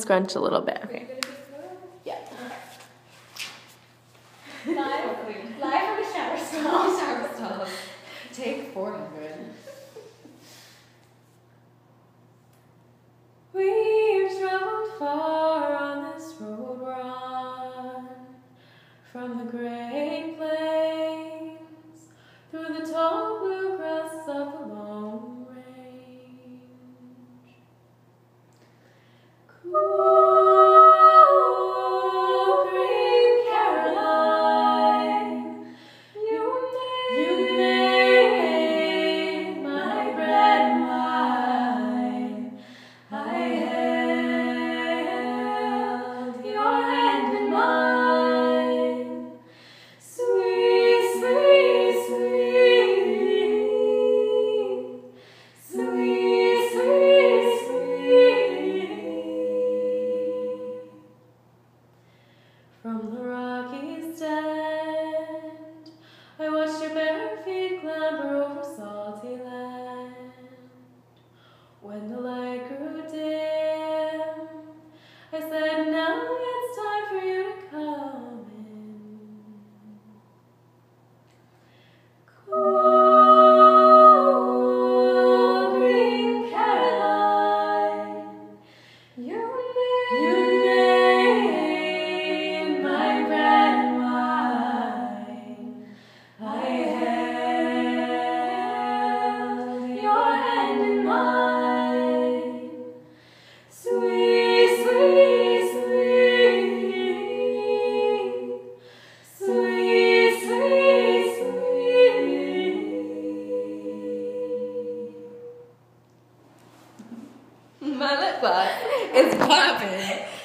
scrunch a little bit. Okay. Yeah. Live, the shower stall. Shower stalls. Take 400. We've traveled far on this road we're from the great plains through the tall blue Oh. When the light grew dim, I said, Now it's time for you My lip gloss is popping.